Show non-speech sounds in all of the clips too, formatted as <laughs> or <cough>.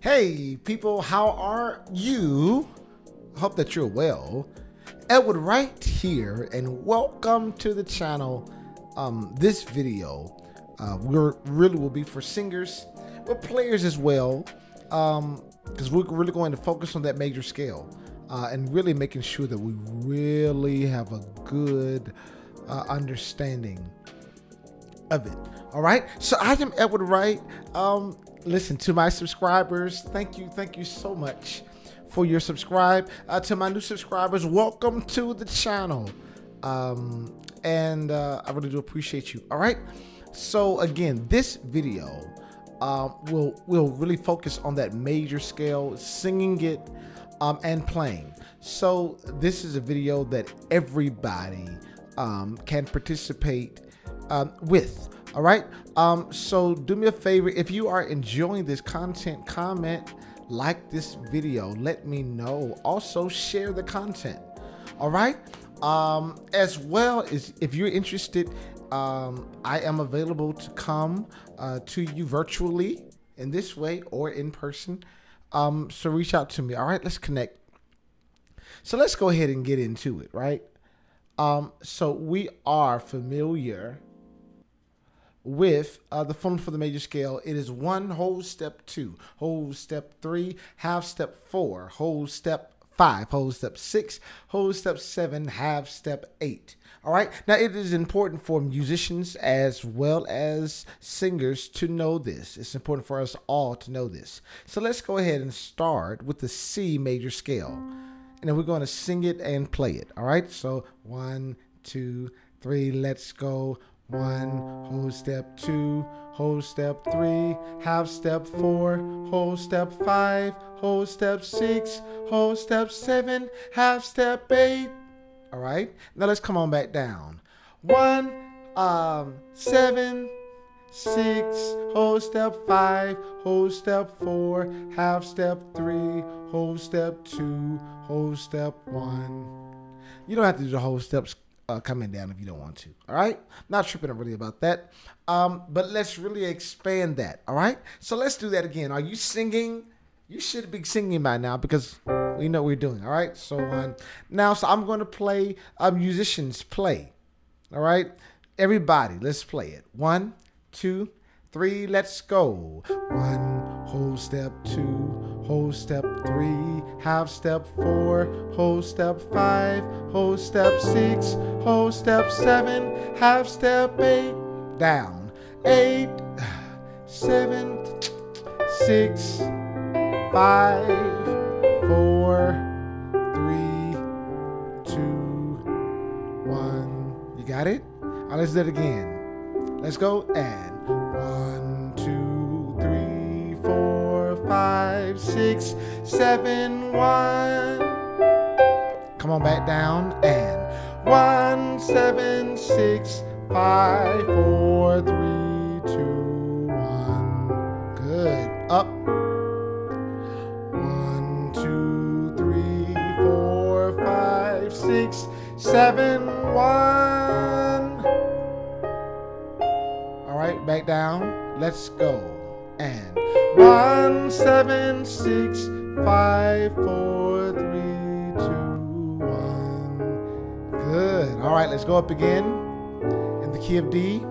Hey, people, how are you? Hope that you're well. Edward Wright here, and welcome to the channel. Um, this video, uh, we're really will be for singers, but players as well, because we're really going to focus on that major scale uh, and really making sure that we really have a good uh, understanding of it. All right. So I am Edward Wright. Um, listen to my subscribers. Thank you. Thank you so much for your subscribe. Uh, to my new subscribers, welcome to the channel. Um, and uh, I really do appreciate you. All right. So again, this video um, will will really focus on that major scale, singing it um, and playing. So this is a video that everybody um, can participate um, with. All right. Um, so do me a favor if you are enjoying this content, comment, like this video, let me know. Also, share the content. All right. Um, as well as if you're interested, um, I am available to come uh, to you virtually in this way or in person. Um, so reach out to me. All right. Let's connect. So let's go ahead and get into it. Right. Um, so we are familiar with uh, the formula for the major scale. It is one whole step two, whole step three, half step four, whole step five, whole step six, whole step seven, half step eight. All right. Now, it is important for musicians as well as singers to know this. It's important for us all to know this. So let's go ahead and start with the C major scale. And then we're going to sing it and play it. All right. So one, two, three, let's go. One, whole step two, whole step three, half step four, whole step five, whole step six, whole step seven, half step eight. All right. Now let's come on back down. One, um, seven, six, whole step five, whole step four, half step three, whole step two, whole step one. You don't have to do the whole steps uh, coming down if you don't want to. All right. Not tripping really about that. Um, but let's really expand that. All right. So let's do that again. Are you singing? You should be singing by now because we know we're doing. All right. So um, now, so I'm going to play uh, musicians play. All right. Everybody, let's play it. One, two, three. Let's go. One whole step two, whole step three, half step four, whole step five, whole step six, whole step seven, half step eight, down. Eight, <sighs> seven, six, five, four, three, two, one. You got it? All right, let's do it again. Let's go. And five, six, seven, one. Come on back down. And one, seven, six, five, four, three, two, one. Good. Up. One, two, three, four, five, six, seven, one. All right, back down. Let's go. And one, seven, six, five, four, three, two, one. Good. All right, let's go up again in the key of D.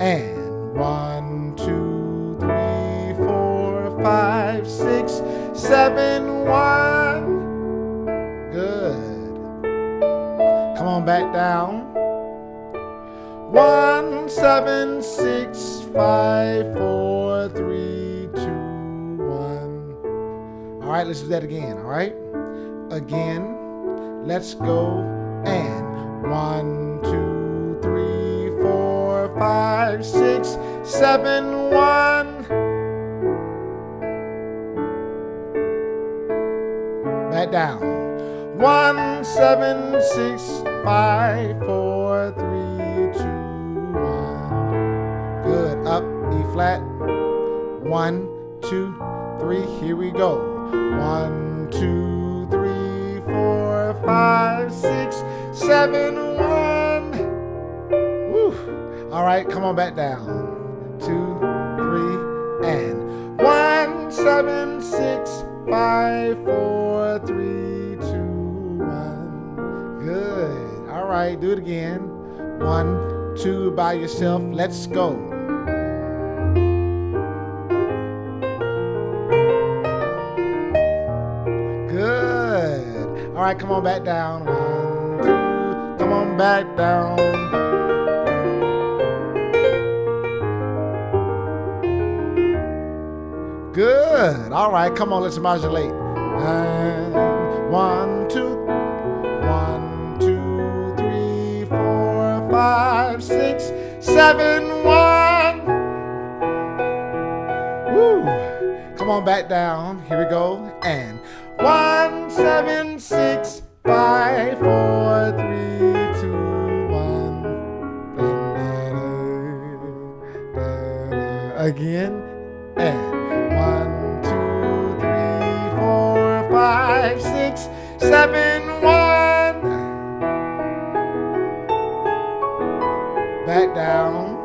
And one, two, three, four, five, six, seven, one. Good. Come on back down. One, seven, six, five, four, three, two, one. All right, let's do that again. All right. Again, let's go. And one, two, three, four, five, six, seven, one. Back down. One, seven, six, five, four, three, flat. One, two, three. Here we go. One, two, three, four, five, six, seven, one. Woo. All right, come on back down. Two, three, and one, seven, six, five, four, three, two, one. Good. All right, do it again. One, two by yourself. Let's go. Right, come on back down. One, two. Come on back down. Good. All right, come on, let's modulate. And one, two, one, two, three, four, five, six, seven, one. Woo. Come on back down. Here we go. And one, seven, six, five, four, three, two, one. Again. And five, six, seven, one. Back down.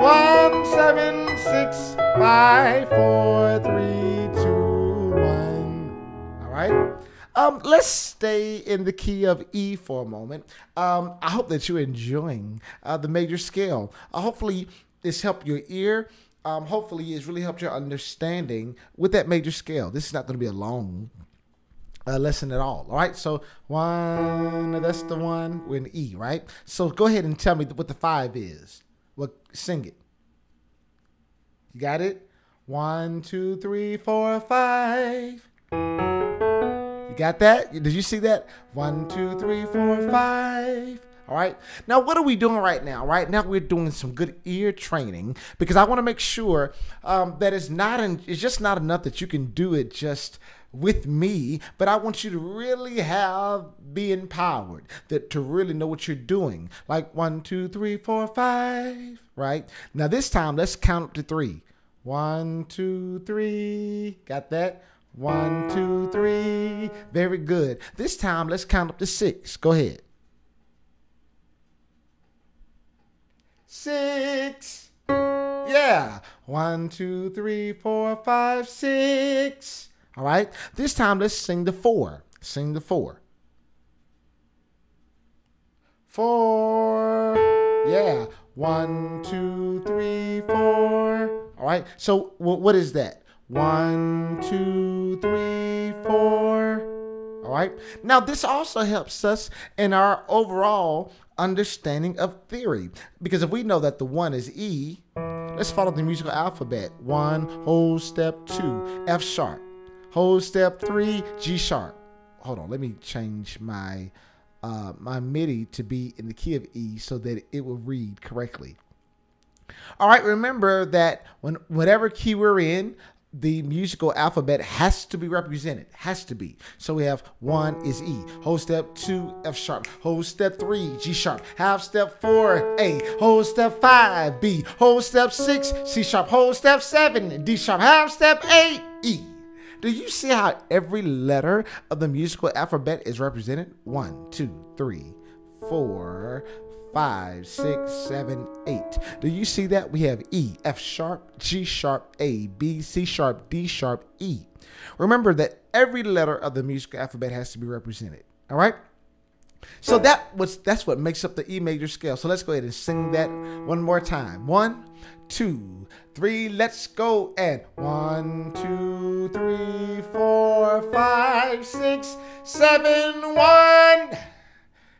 One, seven, six, five, four, three, two, one. Right. Um, let's stay in the key of E for a moment. Um, I hope that you're enjoying uh, the major scale. Uh, hopefully, this helped your ear um, hopefully it's really helped your understanding with that major scale. This is not going to be a long uh, lesson at all. All right, so one, that's the one. We're in E, right? So go ahead and tell me what the five is. What? Sing it. You got it? One, two, three, four, five. Got that? Did you see that? One, two, three, four, five. All right. Now, what are we doing right now? Right now, we're doing some good ear training because I want to make sure um, that it's not. In, it's just not enough that you can do it just with me, but I want you to really have be empowered that to really know what you're doing. Like one, two, three, four, five. Right now, this time let's count up to three. One, two, three. Got that? One, two, three. Very good. This time let's count up to six. Go ahead. six. Yeah. One, two, three, four, five, six. All right. This time, let's sing the four. Sing the four. Four. Yeah. One, two, three, four. All right. So, what is that? One, two, three, four. All right. Now, this also helps us in our overall understanding of theory. Because if we know that the one is E, let's follow the musical alphabet. One, whole step two, F sharp. Whole step three, G sharp. Hold on, let me change my uh, my MIDI to be in the key of E so that it will read correctly. All right, remember that when whatever key we're in, the musical alphabet has to be represented. Has to be. So we have one is E. Whole step two, F sharp. Whole step three, G sharp. Half step four, A. Whole step five, B. Whole step six, C sharp. Whole step seven, D sharp. Half step eight, E. Do you see how every letter of the musical alphabet is represented? One, two, three, four, five, six, seven, eight. Do you see that? We have E, F sharp, G sharp, A, B, C sharp, D sharp, E. Remember that every letter of the musical alphabet has to be represented. All right? So that was that's what makes up the E major scale. So let's go ahead and sing that one more time. One, two, three, let's go. And one, two, three, four, five, six, seven, one.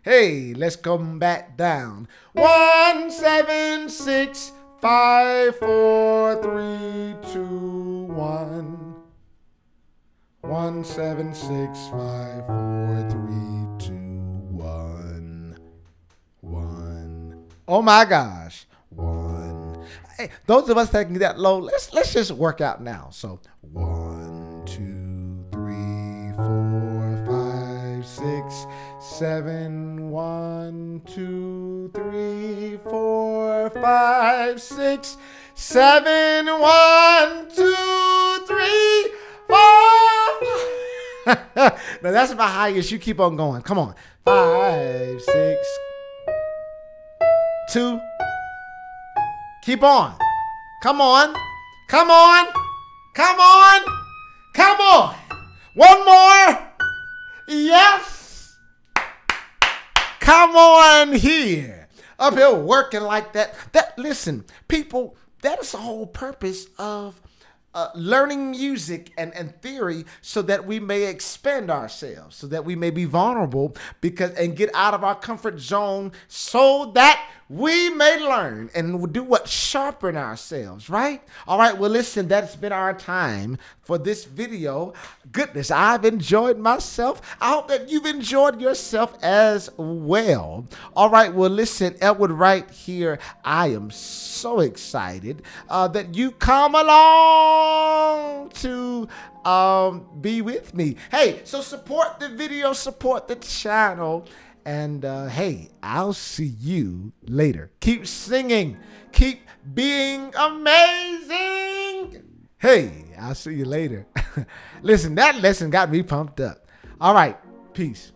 Hey, let's come back down. One, seven, six, five, four, three, two, one. One, seven, six, five, four, three, two, one. One. Oh my gosh. One. Hey, those of us that can get that low, let's let's just work out now. So one, two, three, four, five, six seven, one, two, three, four, five, six, seven, one, two, three, four. <laughs> now that's my highest. You keep on going. Come on. Five, six, two. Keep on. Come on. Come on. Come on. Come on. One more. Yes. Come on here. Up here working like that. That listen, people, that is the whole purpose of uh, learning music and, and theory so that we may expand ourselves, so that we may be vulnerable because and get out of our comfort zone so that we may learn and do what sharpen ourselves, right? All right, well, listen, that's been our time for this video. Goodness, I've enjoyed myself. I hope that you've enjoyed yourself as well. All right, well, listen, Edward Wright here. I am so excited uh, that you come along to um, be with me. Hey, so support the video, support the channel. And uh, hey, I'll see you later. Keep singing. Keep being amazing. Hey, I'll see you later. <laughs> Listen, that lesson got me pumped up. All right, peace.